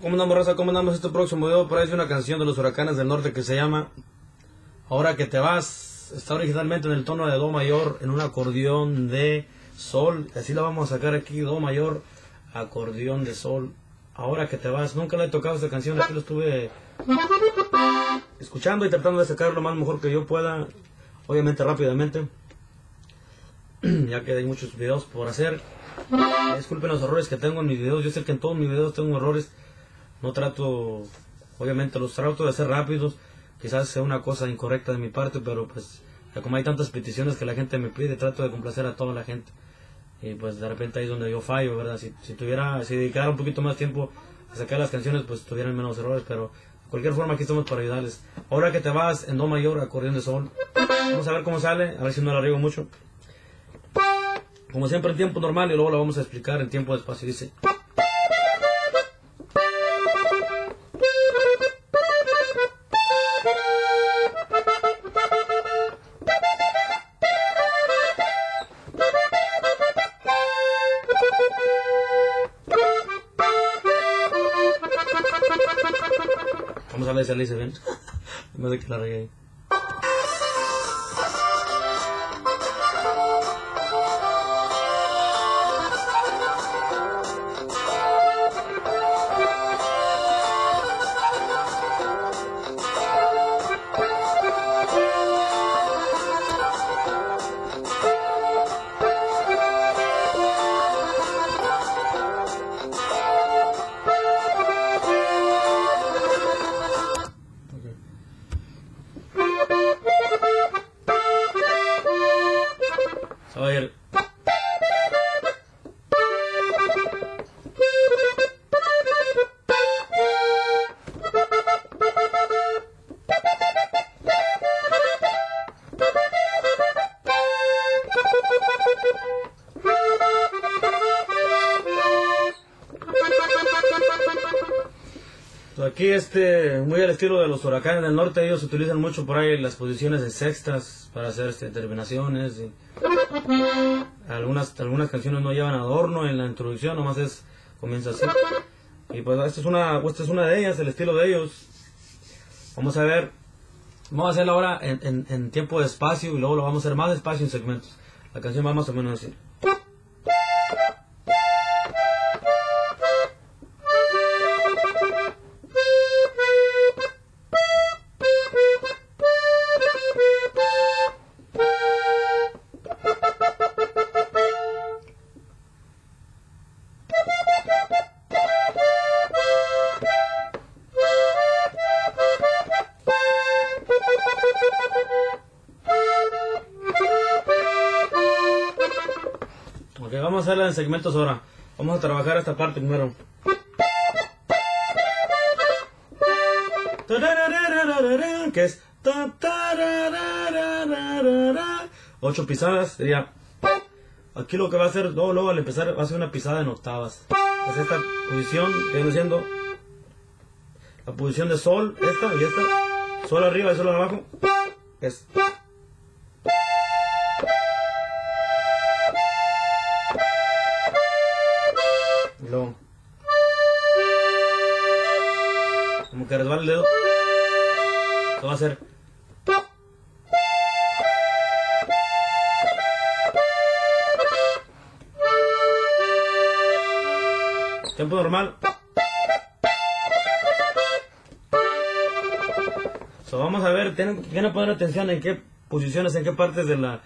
¿Cómo andamos, raza? ¿Cómo andamos este próximo video? Por ahí es una canción de los huracanes del norte que se llama Ahora que te vas. Está originalmente en el tono de Do mayor, en un acordeón de Sol. Así la vamos a sacar aquí, Do mayor, acordeón de Sol. Ahora que te vas. Nunca le he tocado esta canción, aquí lo estuve escuchando y tratando de sacar lo más mejor que yo pueda. Obviamente rápidamente. ya que hay muchos videos por hacer. Disculpen los errores que tengo en mis videos. Yo sé que en todos mis videos tengo errores. No trato, obviamente los trato de hacer rápidos. Quizás sea una cosa incorrecta de mi parte, pero pues como hay tantas peticiones que la gente me pide, trato de complacer a toda la gente. Y pues de repente ahí es donde yo fallo, ¿verdad? Si, si tuviera, si dedicara un poquito más tiempo a sacar las canciones, pues tuvieran menos errores, pero de cualquier forma aquí estamos para ayudarles. Ahora que te vas en Do mayor, acordeón de sol, vamos a ver cómo sale, a ver si no la riego mucho. Como siempre en tiempo normal y luego lo vamos a explicar en tiempo despacio. Dice. Estilo de los huracanes del norte, ellos utilizan mucho por ahí las posiciones de sextas para hacer este, terminaciones. Y algunas, algunas canciones no llevan adorno en la introducción, nomás es, comienza así. Y pues esta es una, esta es una de ellas, el estilo de ellos. Vamos a ver, vamos a hacerla ahora en, en, en tiempo de espacio y luego lo vamos a hacer más despacio en segmentos. La canción va más o menos así. Segmentos ahora. Vamos a trabajar esta parte primero. Que es ocho pisadas sería. Aquí lo que va a hacer luego, luego al empezar va a ser una pisada en octavas. Es esta posición que viene siendo la posición de sol esta y esta. Sol arriba y sol abajo. Es que resbala el dedo. Va a ser. Tiempo normal. So, vamos a ver, tienen, tienen que poner atención en qué posiciones, en qué partes de la,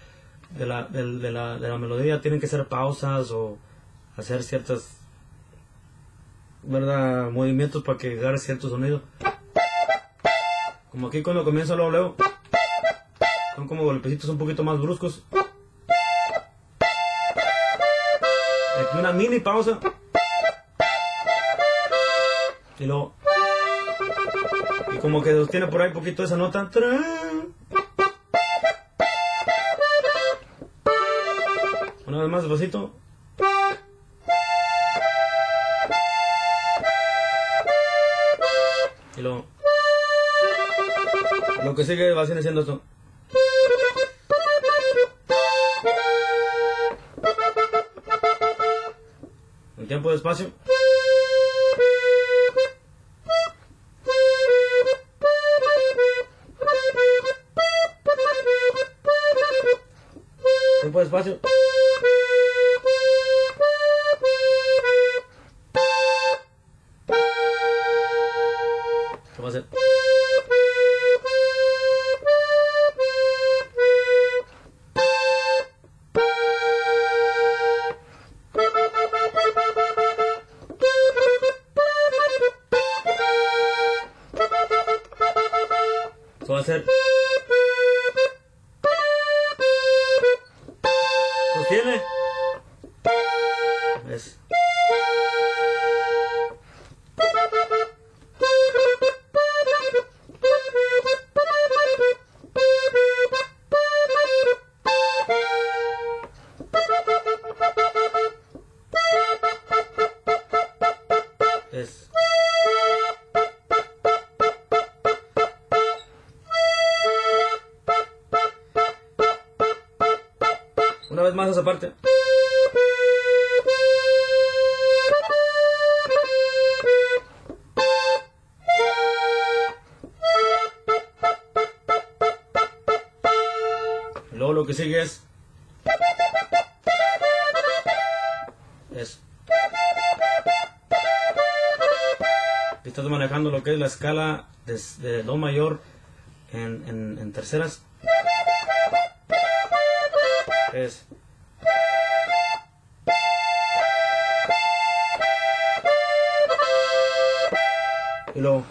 de la, del- de la, de la melodía tienen que hacer pausas o hacer ciertas ¿verdad? movimientos para que agarre cierto sonido. Como aquí cuando comienza luego, luego son como golpecitos un poquito más bruscos. Aquí una mini pausa. Y luego. Y como que sostiene por ahí poquito esa nota. Una vez más despacito. sigue va a seguir haciendo esto. El tiempo de espacio. Tiempo de espacio. du? Yes. Estás manejando lo que es la escala de, Do mayor en, en, terceras. Y luego.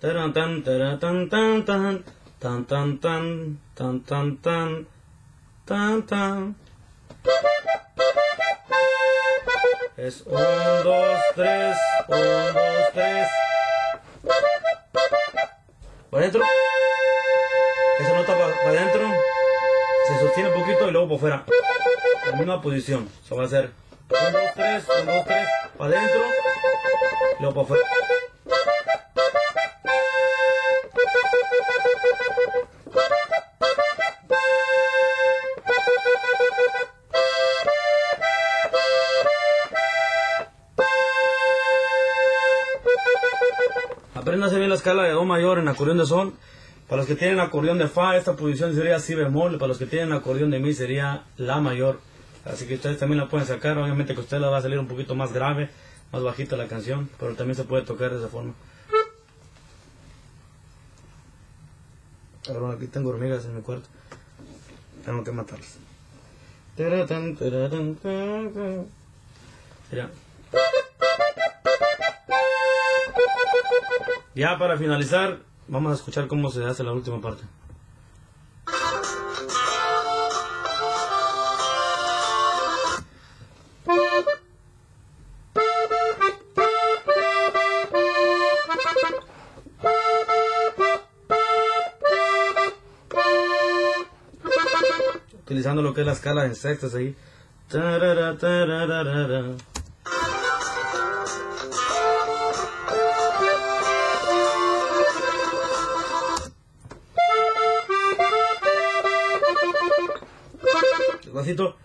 Tan, tan, tan, tan, tan, tan, tan, tan, tan, tan, tan, Es un, dos, tres, un, dos, tres. Por adentro. Esa nota para adentro. Se sostiene un poquito y luego por fuera. La misma posición. Eso va a ser 1, 2, 3, 1, 2, 3. Para adentro. Luego para fuera. Escala de Do mayor en acordeón de Sol. Para los que tienen acordeón de Fa, esta posición sería Si bemol. Para los que tienen acordeón de Mi sería La mayor. Así que ustedes también la pueden sacar. Obviamente que a usted la va a salir un poquito más grave, más bajita la canción. Pero también se puede tocar de esa forma. Cabrón, aquí tengo hormigas en mi cuarto. Tengo que matarlas. Mira. Ya para finalizar, vamos a escuchar cómo se hace la última parte. Utilizando lo que es la escala en sextas ahí. Despacito.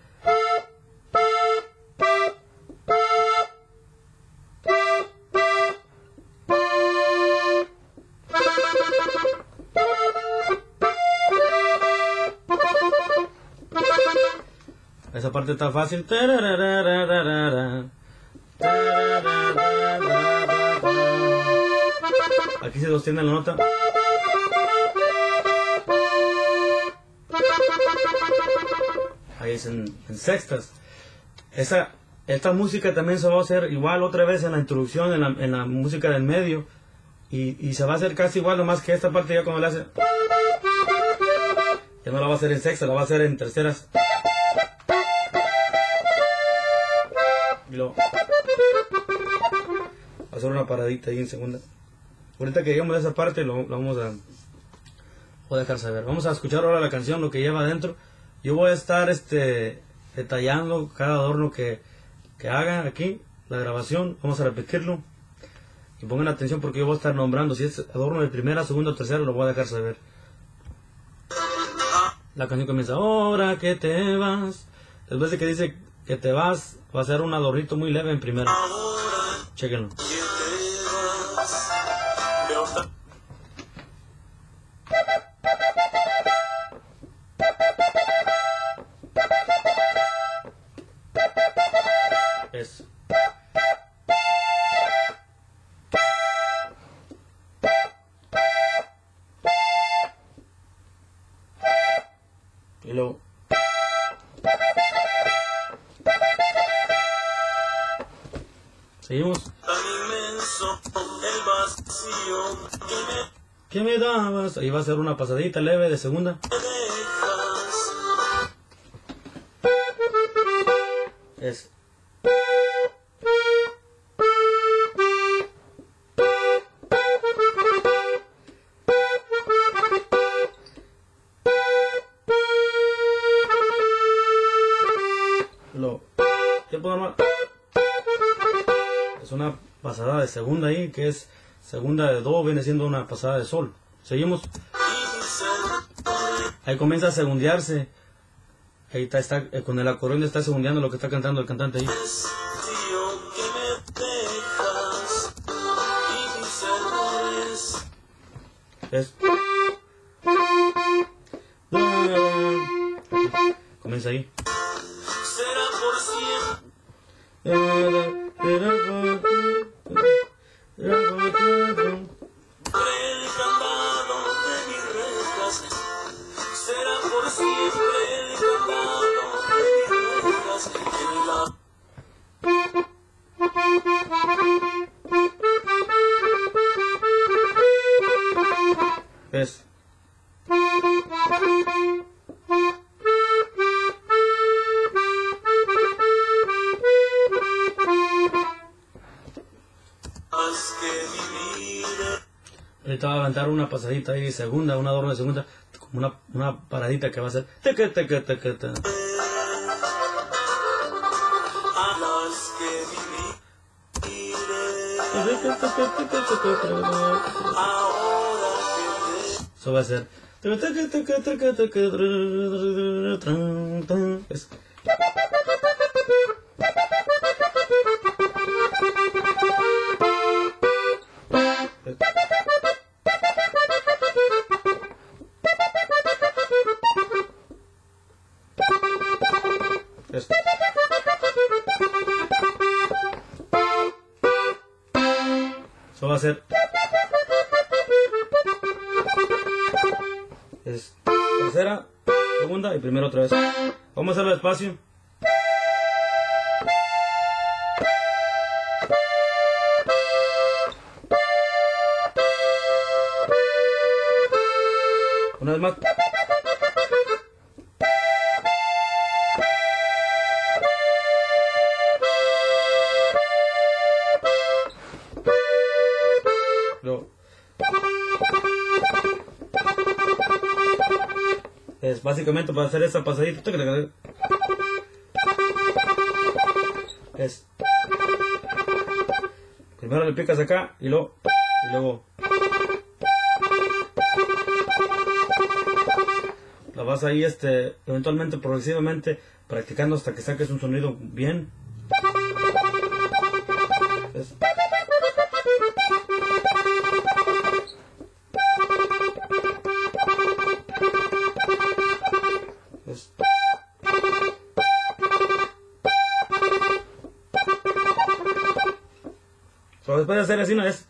Esa parte está fácil. Aquí se sostiene la nota. Ahí es en, en sextas. Esa, esta música también se va a hacer igual otra vez en la introducción, en la, en la música del medio. Y, y se va a hacer casi igual, nomás que esta parte ya cuando la hace. Ya no la va a hacer en sexta, la va a hacer en terceras. Y luego. Va a hacer una paradita ahí en segunda. Ahorita que lleguemos a esa parte lo, lo vamos a, a dejar saber. Vamos a escuchar ahora la canción, lo que lleva adentro. Yo voy a estar este, detallando cada adorno que, que haga aquí, la grabación. Vamos a repetirlo. Y pongan atención porque yo voy a estar nombrando. Si es adorno de primera, segunda o tercera, lo voy a dejar saber. La canción comienza, ahora que te vas. Después de que dice que te vas, va a ser un adornito muy leve en primera. Chequenlo. Seguimos. ¿Qué me dabas? Ahí va a ser una pasadita leve de segunda. Es. Segunda ahí, que es segunda de do, viene siendo una pasada de sol. Seguimos. Ahí comienza a segundearse. Ahí está, eh, con el acordeón está segundeando lo que está cantando el cantante ahí. Es. Comienza ahí. Será por siempre. Pasadita ahí, segunda, una adorno de segunda, como una, una paradita que va a ser. teque, teque, teque, te. a las que vivir ahora que Eso va a ser. teque, Una vez más. Es básicamente para hacer esa pasadita. Es. Primero le picas acá y luego. Y luego. Vas ahí, este, eventualmente, progresivamente, practicando hasta que saques un sonido bien. Es- después de hacer así, no es.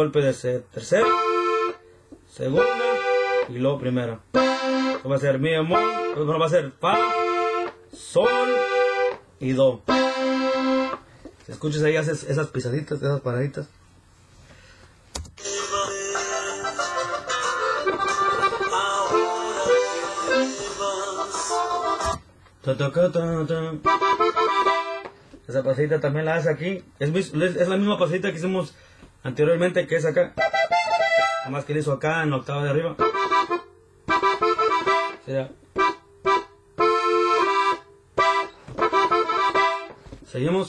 Golpe de ese tercera, segunda y luego primera. Va a ser mi amor, va a ser fa, sol y do. Si escuchas ahí, haces esas pisaditas, esas paraditas. Ta, ta, ta, ta, ta. Esa pasadita también la hace aquí. Es la misma pasadita que hicimos anteriormente, que es acá. Nada más que le hizo acá en la octava de arriba. Sería. Seguimos.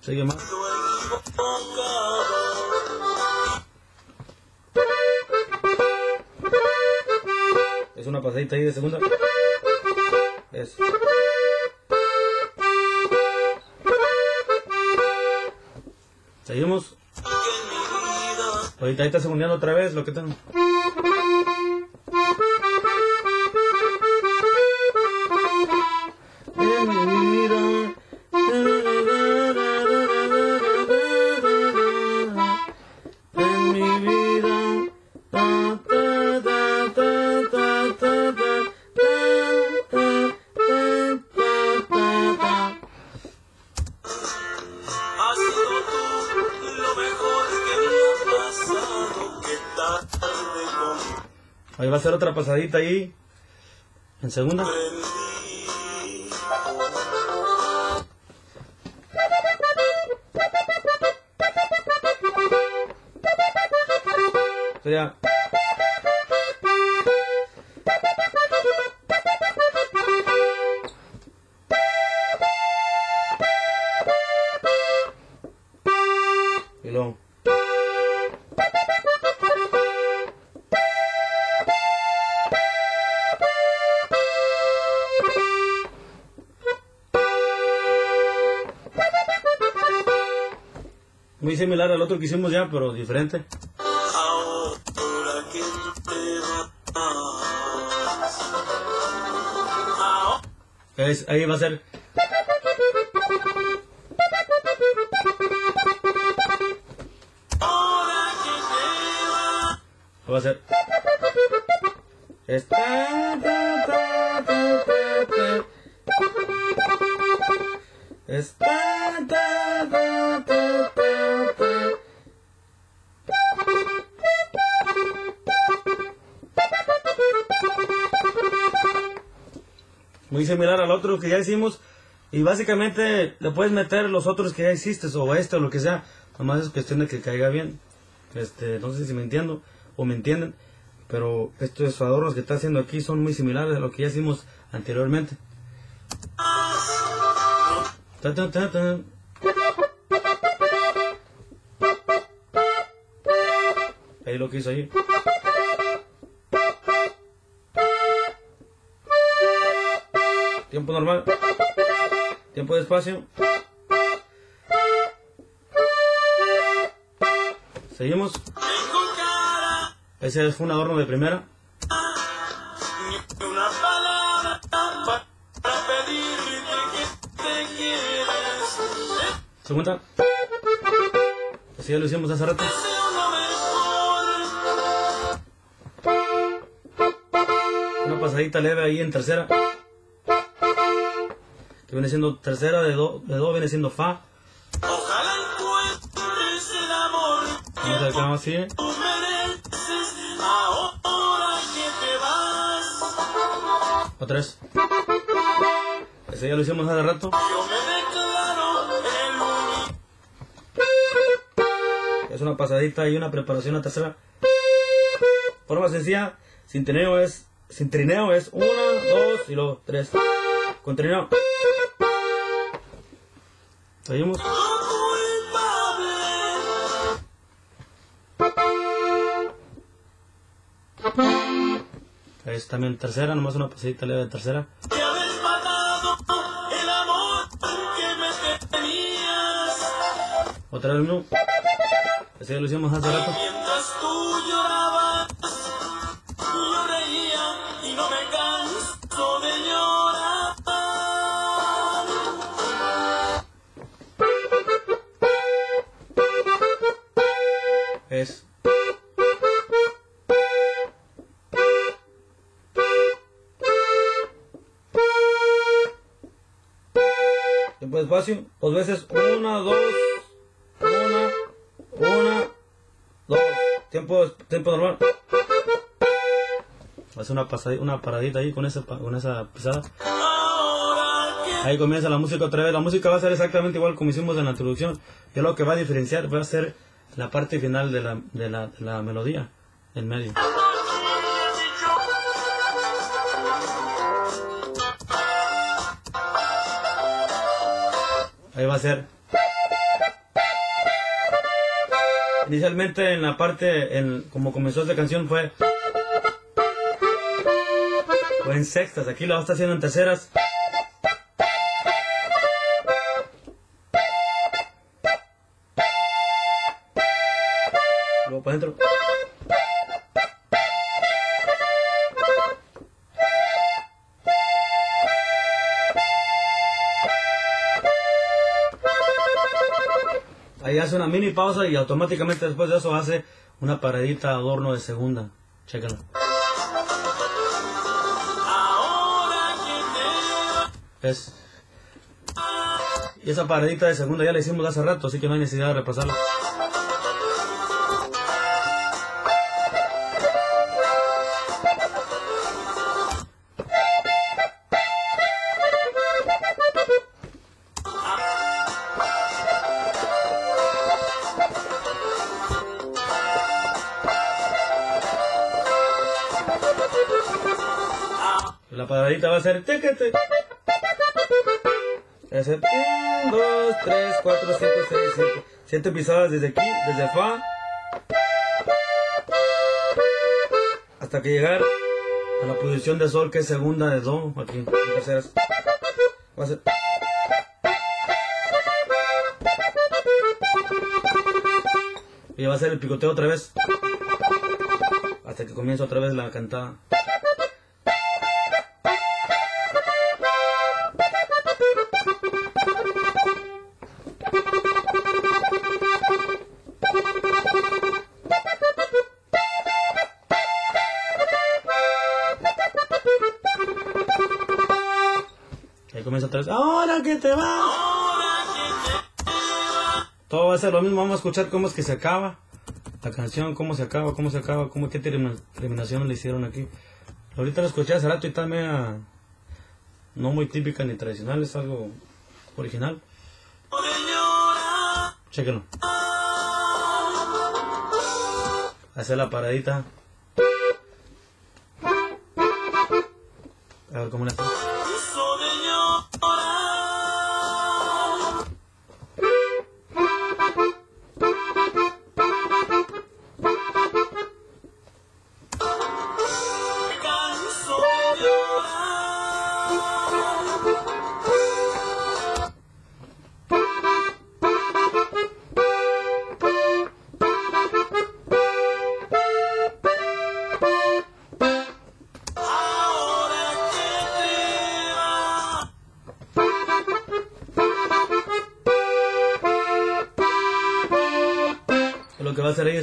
Sigue. Es una pasadita ahí de segunda. Es. Seguimos. Ahorita ahí está segundeando otra vez lo que tengo. Otra pasadita ahí. En segunda. Sería. Y. Muy similar al otro que hicimos ya, pero diferente. Es- ahí va a ser. Muy similar al otro que ya hicimos. Y básicamente le puedes meter los otros que ya hiciste, o este, o lo que sea. Nomás es cuestión de que caiga bien. Este, no sé si me entiendo o me entienden, pero estos adornos que está haciendo aquí son muy similares a lo que ya hicimos anteriormente. Ta, ta, ta. Ahí lo que hizo ahí. tiempo normal, tiempo despacio. Seguimos. Ese fue un adorno de primera. Segunda. Así ya lo hicimos hace rato. Una pasadita leve ahí en tercera. Que viene siendo tercera de do, de do viene siendo fa. Ojalá encuentres el amor Vamos a ver qué más sigue. tú mereces. Ahora que te vas. Otra vez. Ese ya lo hicimos hace rato. Yo me declaro el único. Es una pasadita y una preparación a tercera. Forma sencilla. Sin trineo es. Sin trineo es una, dos y luego tres. Con trineo. Seguimos. Es también tercera, nomás una pasadita leve de tercera. Otra vez no. Ya lo hicimos hace rato. Una, dos. Una. Una. Dos. Tiempo, tiempo normal. Hace una pasada, una paradita ahí con esa, pa- con esa pisada. Ahí comienza la música otra vez. La música va a ser exactamente igual como hicimos en la introducción. Y lo que va a diferenciar va a ser la parte final de la, de la, de la melodía, en medio. Ahí va a ser. Inicialmente en la parte, en, como comenzó esta canción fue... Fue en sextas, aquí a estar haciendo en terceras. Luego para adentro. Una mini pausa y automáticamente después de eso hace una paredita adorno de segunda. Chécalo. Ahora que te vas. Es. Y esa paredita de segunda ya la hicimos hace rato, así que no hay necesidad de repasarla. La paradita va a ser tequete. Ser 1, 2, 3, 4, 5, 6, 7. 7 pisadas desde aquí, desde Fa. Hasta que llegar a la posición de Sol que es segunda de Do. Aquí, en terceras. Va a ser. Y va a ser el picoteo otra vez. Hasta que comienza otra vez la cantada. Ahí comienza otra vez. Ahora que te vas. Todo va a ser lo mismo. Vamos a escuchar cómo es que se acaba la canción, cómo se acaba, cómo se acaba, cómo qué termina- terminación le hicieron aquí. Ahorita lo escuché hace rato y también no muy típica ni tradicional, es algo original. Chéquenlo. Hacer la paradita. A ver cómo le hace.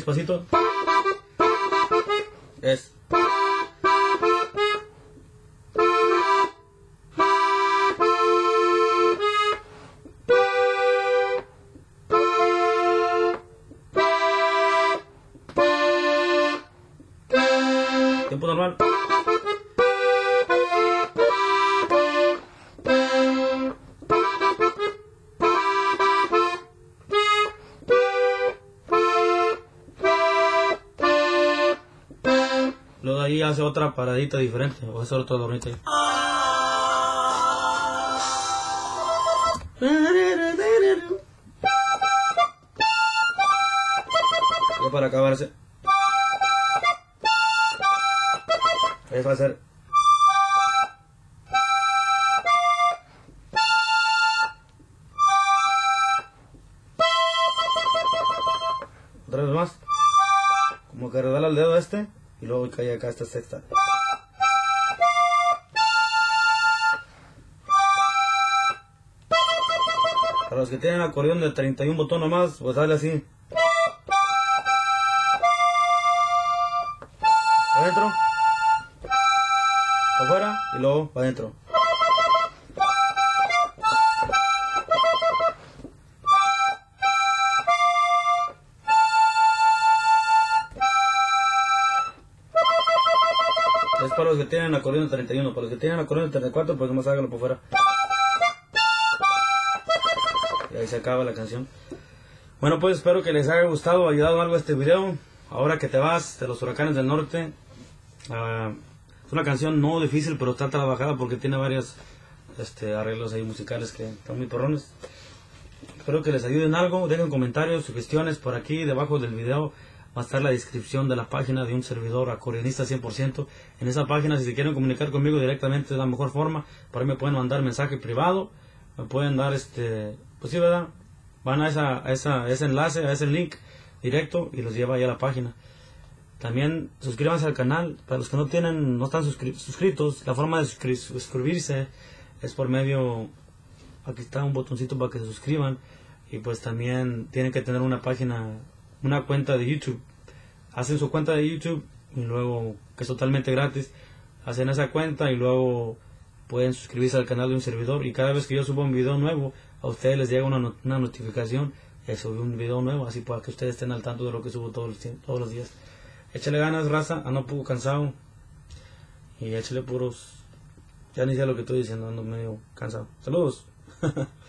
Despacito Luego de ahí hace otra paradita diferente. O hace otro adornito ahí. Ya para acabarse. Ahí va a ser. Y luego cae acá esta sexta. Para los que tienen acordeón de 31 botones más, pues sale así. Adentro. Afuera y luego para adentro. Los que tienen acordeón de 31, para los que tienen acordeón de 34, pues nomás háganlo por fuera. Y ahí se acaba la canción. Bueno, pues espero que les haya gustado, ayudado algo este video. Ahora que te vas de los huracanes del norte. Ah, es una canción no difícil, pero está trabajada porque tiene varios este, arreglos ahí musicales que están muy perrones. Espero que les ayuden algo. Dejen comentarios, sugestiones por aquí debajo del video. Va a estar la descripción de la página de un servidor acordeonista 100%. En esa página, si se quieren comunicar conmigo directamente, es la mejor forma. Para mí me pueden mandar mensaje privado. Me pueden dar este. Pues sí, ¿verdad? Van a, esa, a esa, a ese enlace, a ese link. directo y los lleva ahí a la página. También suscríbanse al canal. Para los que no tienen, no están suscri- suscritos, la forma de suscri- suscribirse es por medio. Aquí está un botoncito para que se suscriban. Y pues también tienen que tener una página, una cuenta de YouTube. Hacen su cuenta de YouTube y luego, que es totalmente gratis, hacen esa cuenta y luego pueden suscribirse al canal de un servidor. Y cada vez que yo subo un video nuevo, a ustedes les llega una, not- una notificación que subí un video nuevo, así para que ustedes estén al tanto de lo que subo todos los, todos los días. Échale ganas, raza, ando poco cansado. Y échale puros. Ya ni sé lo que estoy diciendo, ando medio cansado. Saludos.